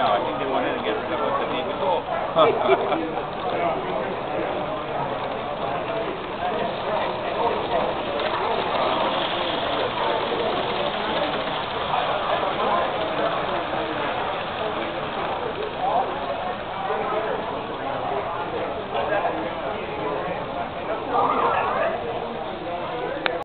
No, I think they wanted to get rid of us a before.